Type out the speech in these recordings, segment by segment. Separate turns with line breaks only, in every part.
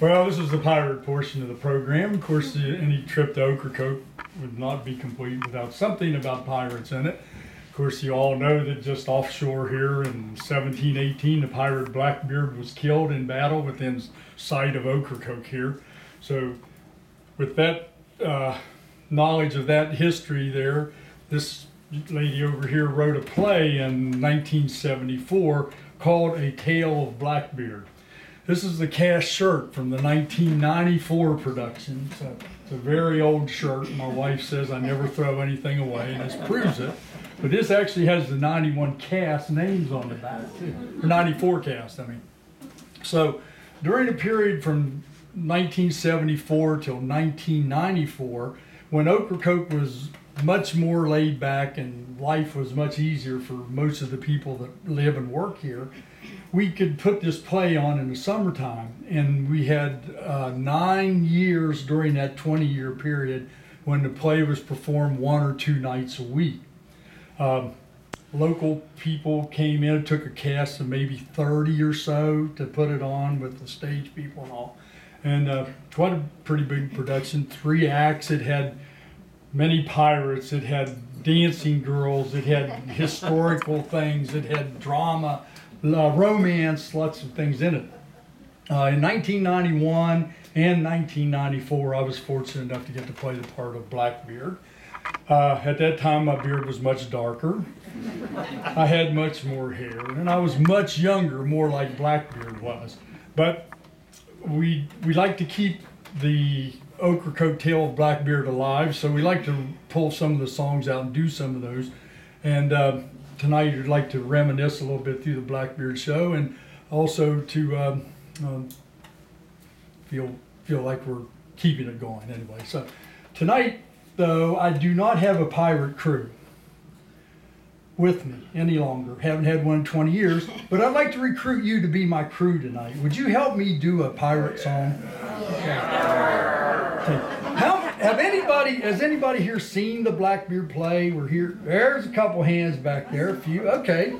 Well, this is the pirate portion of the program. Of course, any trip to Ocracoke would not be complete without something about pirates in it. Of course, you all know that just offshore here in 1718, the pirate Blackbeard was killed in battle within sight of Ocracoke here. So, with that uh, knowledge of that history there, this lady over here wrote a play in 1974 called A Tale of Blackbeard. This is the cast shirt from the 1994 production. It's a, it's a very old shirt. My wife says I never throw anything away, and this proves it. But this actually has the 91 cast names on the back, too. Or 94 cast, I mean. So during the period from 1974 till 1994, when Ocracoke was much more laid back and life was much easier for most of the people that live and work here, we could put this play on in the summertime. And we had uh, nine years during that 20 year period when the play was performed one or two nights a week. Um, local people came in, took a cast of maybe 30 or so to put it on with the stage people and all. And uh, quite a pretty big production, three acts. It had many pirates, it had dancing girls, it had historical things, it had drama, romance, lots of things in it. Uh, in 1991 and 1994, I was fortunate enough to get to play the part of Blackbeard. Uh, at that time, my beard was much darker. I had much more hair, and I was much younger, more like Blackbeard was. But we we like to keep the Ocracoke Tale of Blackbeard alive, so we like to pull some of the songs out and do some of those. And uh, tonight, we'd like to reminisce a little bit through the Blackbeard show, and also to um, um, feel feel like we're keeping it going anyway. So tonight, though, I do not have a pirate crew with me any longer. Haven't had one in 20 years, but I'd like to recruit you to be my crew tonight. Would you help me do a pirate song? Okay. How, have anybody, has anybody here seen the Blackbeard play? We're here, there's a couple hands back there, a few, okay.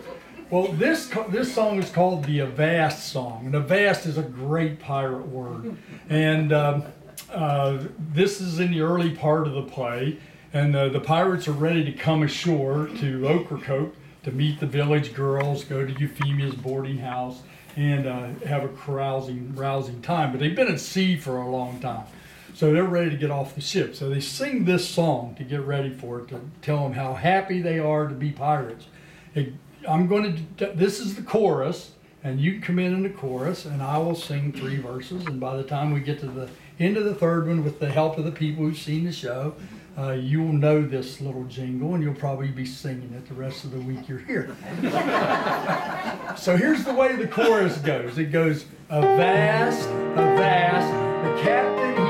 Well, this, this song is called the Avast song, and Avast is a great pirate word. And um, uh, this is in the early part of the play, and uh, the pirates are ready to come ashore to Ocracoke to meet the village girls, go to Euphemia's boarding house, and uh, have a carousing, rousing time. But they've been at sea for a long time, so they're ready to get off the ship. So they sing this song to get ready for it, to tell them how happy they are to be pirates. It- I'm going to. This is the chorus, and you come in in the chorus, and I will sing three verses. And by the time we get to the end of the third one, with the help of the people who've seen the show, uh, you will know this little jingle, and you'll probably be singing it the rest of the week you're here. so here's the way the chorus goes. It goes, Avast, avast, the captain,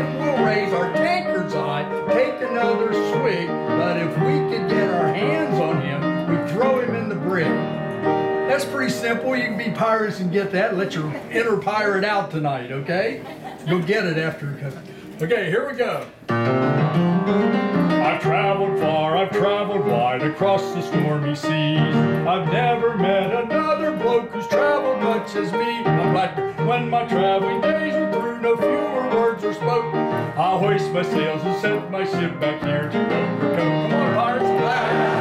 him we'll raise our tankards high, take another swig. But if we could get our hands on him, we'd throw him in the brig. That's pretty simple. You can be pirates and get that. Let your inner pirate out tonight, okay? You'll get it after. Okay, here we go. I've traveled far, I've traveled wide across the stormy seas. I've never met another bloke who's traveled as me. I'm when my traveling days were through, no fewer words were spoke. I'll hoist my sails and set my ship back here to Ocracoke. Come on, pirates, blast!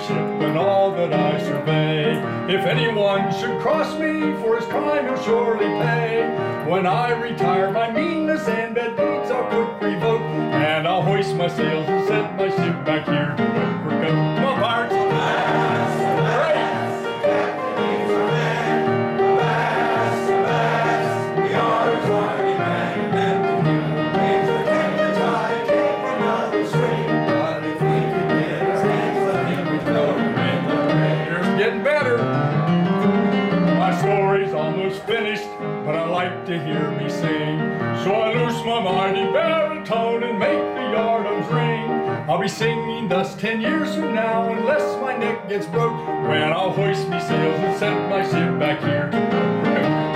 And all that I survey. If anyone should cross me for his crime, he'll surely pay. When I retire, my meanness and bad deeds I'll quick revoke, and I'll hoist my sails and set my ship back here to Ocracoke. Come on, pirates! Great. Here's like to hear me sing. So I loose my mighty baritone and make the yardarms ring. I'll be be singing thus ten years from now, unless my neck gets broke. When I'll hoist me sails and set my ship back here to work.